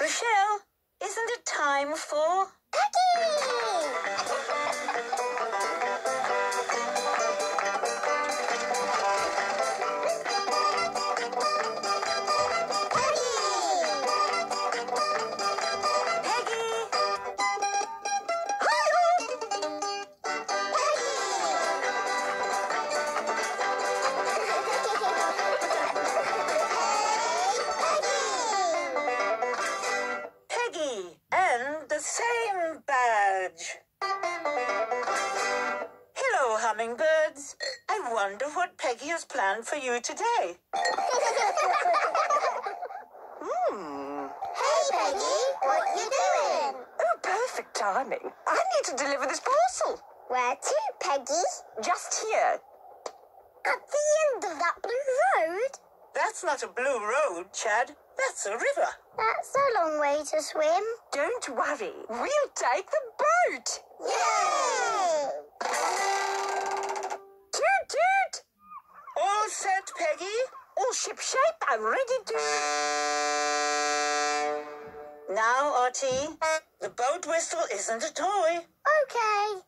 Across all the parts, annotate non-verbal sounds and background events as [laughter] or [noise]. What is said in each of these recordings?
Rochelle, isn't it time for... Peggy! Hummingbirds. I wonder what Peggy has planned for you today. Hmm. Hey, Peggy, what you doing? Oh, perfect timing. I need to deliver this parcel. Where to, Peggy? Just here. At the end of that blue road? That's not a blue road, Chad. That's a river. That's a long way to swim. Don't worry. We'll take the boat. Yay! Peggy? All ship shape and ready to. Now, Artie, the boat whistle isn't a toy. Okay.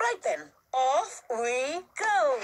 Right then, off we go.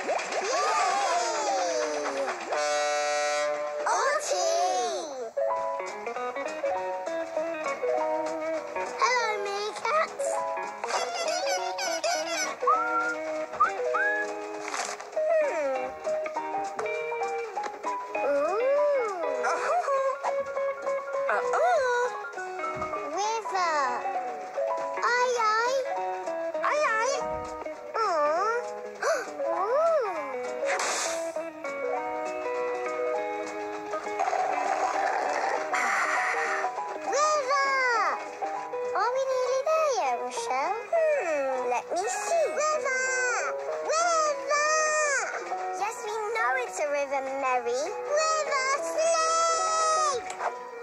It's a river, Mary. River snake!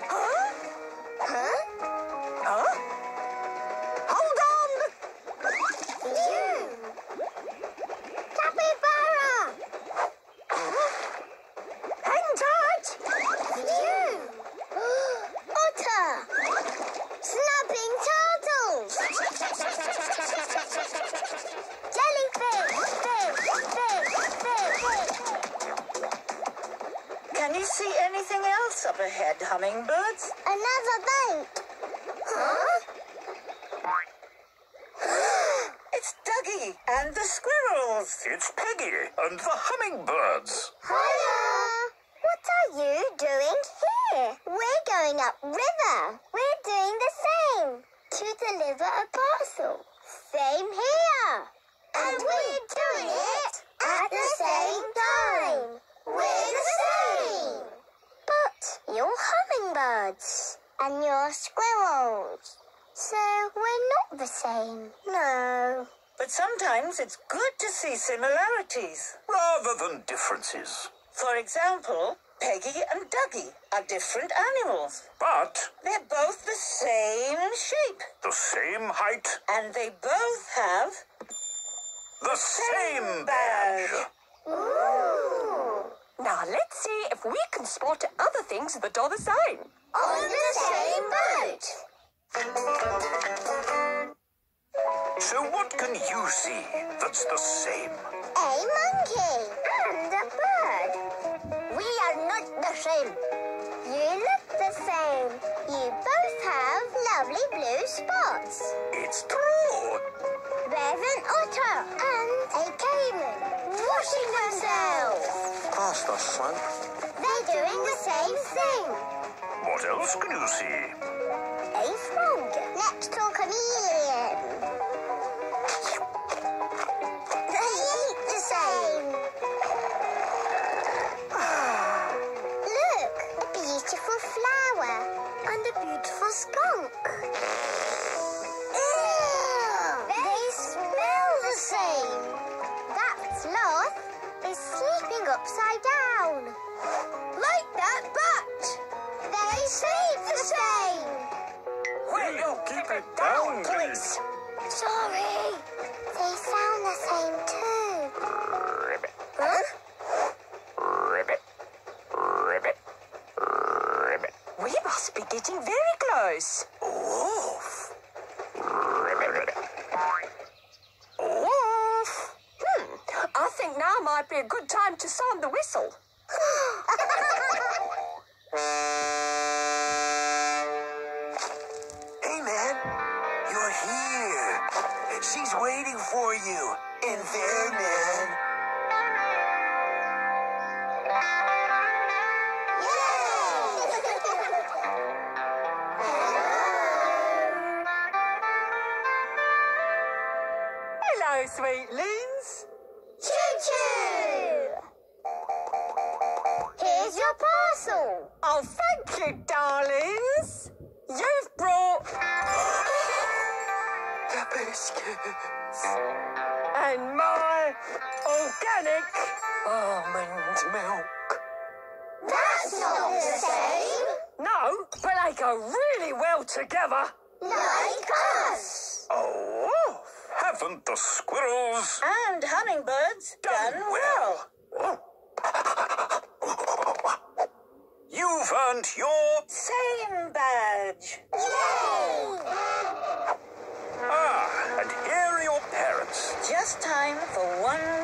Huh? Huh? See anything else up ahead, hummingbirds? Another boat! Huh? [gasps] It's Duggee and the squirrels. It's Peggy and the hummingbirds. Hiya! What are you doing here? We're going up river. We're doing the same. To deliver a parcel. Same here. And we're doing it at the same time. We're the same. But you're hummingbirds. And you're squirrels. So we're not the same. No. But sometimes it's good to see similarities. Rather than differences. For example, Peggy and Duggee are different animals. But They're both the same shape, the same height, and they both have the same badge. Ooh. Now let's see if we can spot other things that are the same. On the same boat. So what can you see that's the same? A monkey and a bird. We are not the same. You look the same. You both have lovely blue spots. It's true. There's an otter and a caiman washing themselves. Pass the sun. They're doing the same thing. What else can you see? A frog next to a chameleon. They eat the same. Look, a beautiful flower and a beautiful skunk. Ew, They smell the same. That sloth is sleeping upside down. Like that bat. They sleep the same. Will you keep it down, please? Sorry. They sound the same too. Ribbit, Huh? ribbit, ribbit, ribbit. We must be getting very close. Woof. Woof! Hmm, I think now might be a good time to sound the whistle. Hey, man. You're here. She's waiting for you. In there, man. Hello, sweetlings. Choo-choo! Here's your parcel. Oh, thank you, darlings. You've brought The biscuits. and my organic Almond milk. That's not the same. No, but they go really well together. Like us. Oh, haven't the squirrels And hummingbirds done well. Oh. [laughs] You've earned your. Same badge. Yay! Ah, and here are your parents. Just time for one.